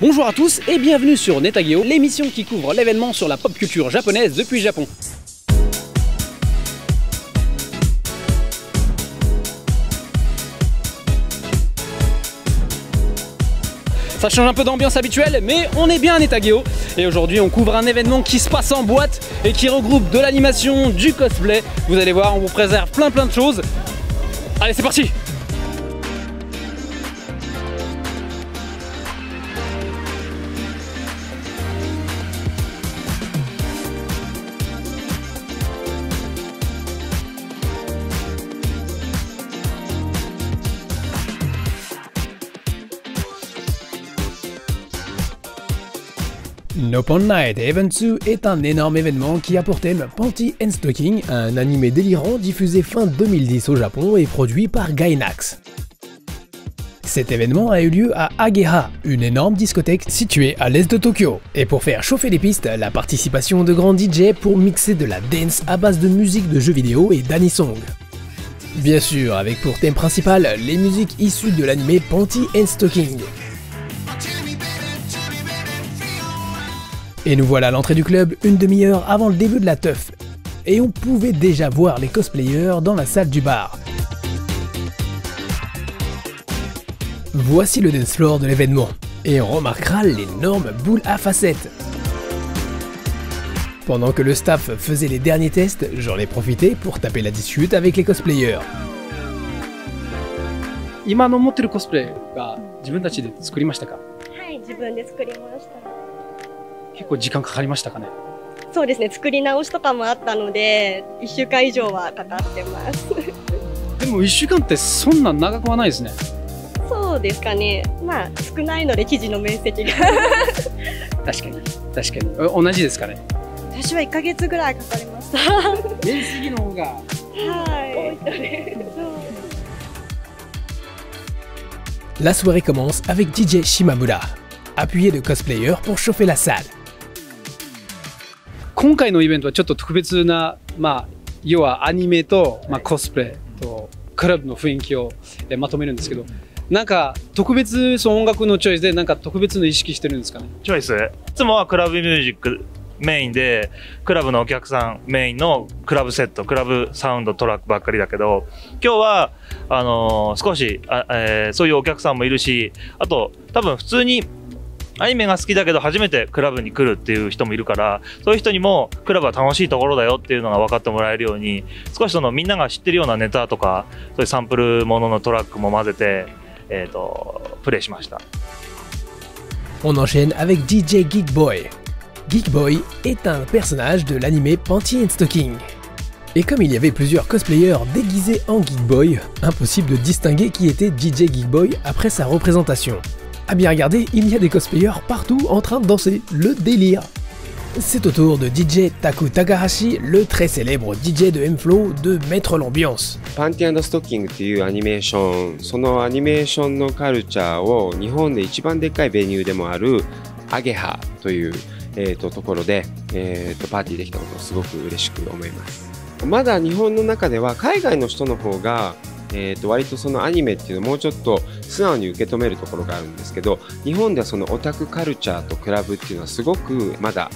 Bonjour à tous et bienvenue sur Netageo, l'émission qui couvre l'événement sur la pop culture japonaise depuis Japon. Ça change un peu d'ambiance habituelle, mais on est bien à Netageo. Et aujourd'hui, on couvre un événement qui se passe en boîte et qui regroupe de l'animation, du cosplay. Vous allez voir, on vous préserve plein plein de choses. Allez, c'est parti Nopon Night Event 2 est un énorme événement qui a pour thème Panty and Stocking, un animé délirant diffusé fin 2010 au Japon et produit par Gainax. Cet événement a eu lieu à Ageha, une énorme discothèque située à l'est de Tokyo. Et pour faire chauffer les pistes, la participation de grands DJ pour mixer de la dance à base de musique de jeux vidéo et d'anisong. Bien sûr, avec pour thème principal les musiques issues de l'anime Panty and Stocking. Et nous voilà à l'entrée du club une demi-heure avant le début de la teuf. Et on pouvait déjà voir les cosplayers dans la salle du bar. Voici le dance floor de l'événement. Et on remarquera l'énorme boule à facettes. Pendant que le staff faisait les derniers tests, j'en ai profité pour taper la discute avec les cosplayers. 今の持ってるコスプレが自分たちで作りましたかはい、自分で作りました。 結構時間かかりましたかね？そうですね。作り直しとかもあったので1週間以上はかかってます。でも1週間ってそんな長くはないですね。そうですかね。まあ少ないので生地の面積が。確かに。確かに。同じですかね？私は1か月ぐらいかかりました。面積の方が。はい。ね。La soirée commence avec DJ Shimamura, appuyé de cosplayers pour chauffer la salle. 今回のイベントはちょっと特別な、まあ、要はアニメと、まあ、コスプレとクラブの雰囲気をまとめるんですけどなんか特別その音楽のチョイスでなんか特別の意識してるんですかね？チョイス。いつもはクラブミュージックメインでクラブのお客さんメインのクラブセットクラブサウンドトラックばっかりだけど今日はあのー、少しあ、えー、そういうお客さんもいるしあと多分普通にアニメが好きだけど初めてクラブに来るっていう人もいるからそういう人にもクラブは楽しいところだよっていうのが分かってもらえるように少しそのみんなが知ってるようなネタとかそういうサンプルもののトラックも混ぜて、えーと、プレイしました。On enchaîne avec DJ Geek Boy. Geek Boy est un personnage de l'anime Panty and Stocking. Et comme il y avait plusieurs cosplayers déguisés en Geek Boy, impossible de distinguer qui était DJ Geek Boy après sa représentation. À bien regarder, il y a des cosplayers partout en train de danser, le délire C'est au tour de DJ Taku Takahashi, le très célèbre DJ de M-Flow, de mettre l'ambiance. パンティストッキングっていうアニメーション、そのアニメーションのカルチャーを日本で一番でっかいベニューでもあるアゲハという、えー、とところで、えー、とパーティーできたことをすごく嬉しく思います。まだ日本の中では海外の人の方が えー、と割とそのアニメっていうのをもうちょっと素直に受け止めるところがあるんですけど日本ではそのオタクカルチャーとクラブっていうのはすごくまだ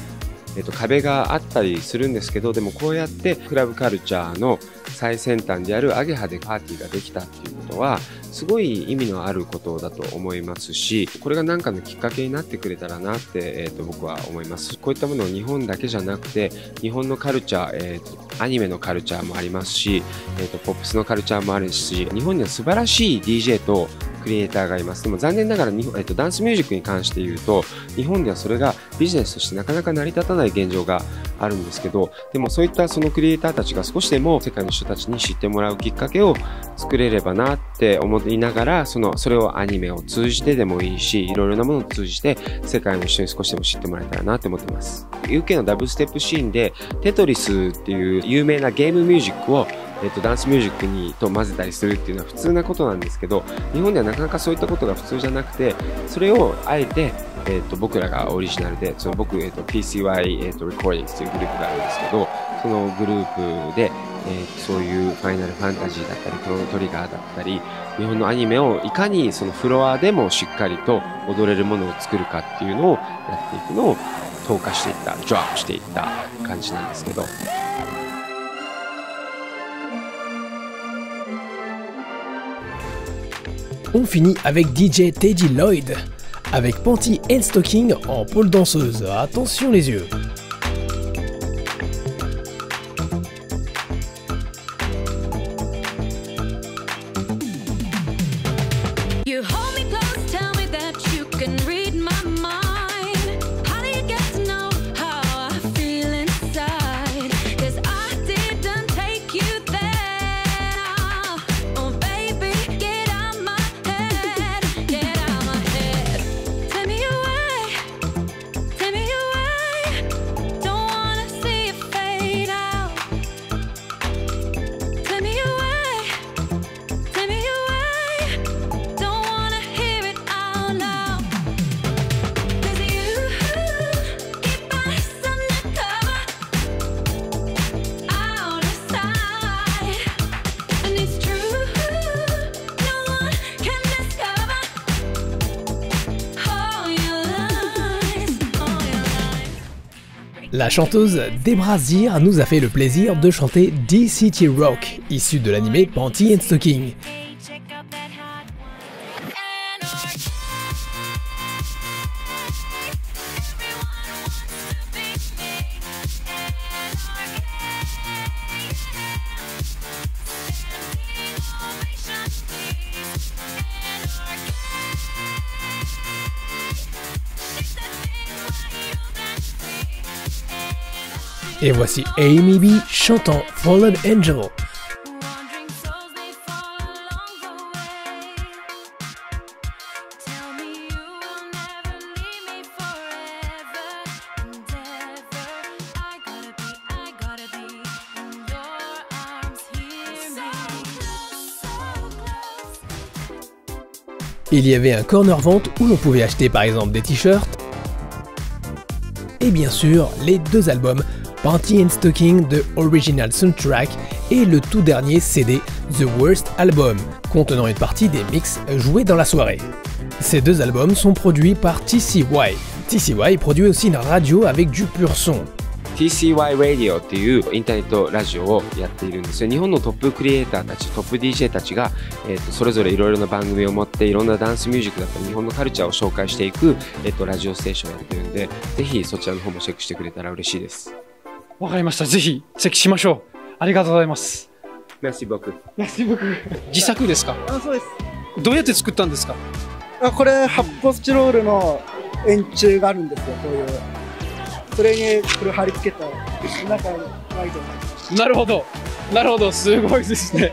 えっと、壁があったりするんですけどでもこうやってクラブカルチャーの最先端であるアゲハでパーティーができたっていうことはすごい意味のあることだと思いますしこれが何かのきっかけになってくれたらなって、えっと、僕は思います。こういったものを日本だけじゃなくて日本のカルチャー、えっと、アニメのカルチャーもありますし、えっと、ポップスのカルチャーもあるし日本には素晴らしい DJ とクリエイターがいます。でも残念ながら日本、えっと、ダンスミュージックに関して言うと、日本ではそれがビジネスとしてなかなか成り立たない現状があるんですけど、でもそういったそのクリエイターたちが少しでも世界の人たちに知ってもらうきっかけを作れればなって思いながら、その、それをアニメを通じてでもいいし、いろいろなものを通じて世界の人に少しでも知ってもらえたらなって思ってます。UK のダブステップシーンで、テトリスっていう有名なゲームミュージックをえっと、ダンスミュージックにと混ぜたりするっていうのは普通なことなんですけど日本ではなかなかそういったことが普通じゃなくてそれをあえて、えっと、僕らがオリジナルでその僕、えっと、PCY、えっと、Recordings というグループがあるんですけどそのグループで、えーそういうファイナルファンタジーだったり、クロノトリガーだったり、日本のアニメをいかにそのフロアでもしっかりと踊れるものを作るかっていうのをやっていくのを投下していった、ドラップしていった感じなんですけど。On finit avec DJ Teddy Lloyd, avec Panty and Stocking en pôle danseuse. Attention les yeux. La chanteuse Debra Zir nous a fait le plaisir de chanter D-City Rock, issu de l'animé Panty and Stocking. In your arms. Hear me. So close. Il y avait un corner vente où l'on pouvait acheter par exemple des t-shirts. Et bien sûr, les deux albums Panty and Stocking de Original Soundtrack et le tout dernier CD The Worst Album, contenant une partie des mix joués dans la soirée. Ces deux albums sont produits par TCY. TCY produit aussi une radio avec du pur son. TCY Radio っていうインターネットラジオをやっているんですよ。日本のトップクリエイターたち、トップ DJ たちが、えっとそれぞれいろいろな番組を持っていろんなダンスミュージックだったり日本のカルチャーを紹介していく、えっとラジオステーションをやってるんで、ぜひそちらの方もチェックしてくれたら嬉しいです。 わかりました。ぜひ、チェックしましょう。ありがとうございます。Merci beaucoup. 自作ですか？あそうですどうやって作ったんですか？あこれ発泡スチロールの円柱があるんですよこういうそれにこれ貼り付けた中にライトがなるほど。なるほど。すごいですね。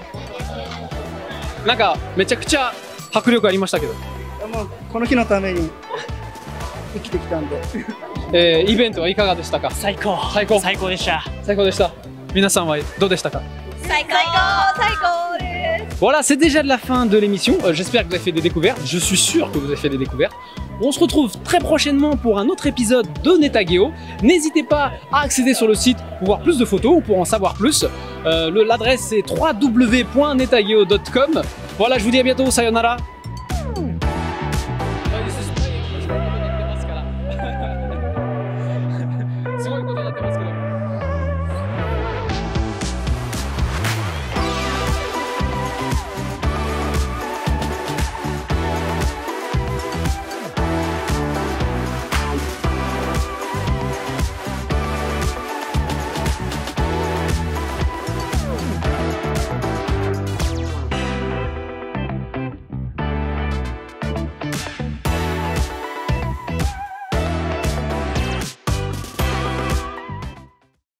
なんか、めちゃくちゃ迫力ありましたけど。あもうこの日のために生きてきたんで えーイベントはいかがでしたか最高最高最高でした最高でした。皆さんはどうでしたか最高最高です Voilà, c'est déjà de la fin de l'émission. Euh, J'espère que vous avez fait des découvertes. Je suis sûr que vous avez fait des découvertes. On se retrouve très prochainement pour un autre épisode de Netageo. N'hésitez pas à accéder sur le site pour voir plus de photos ou pour en savoir plus. Euh, le- L'adresse c'est www.netageo.com. Voilà, je vous dis à bientôt. Sayonara.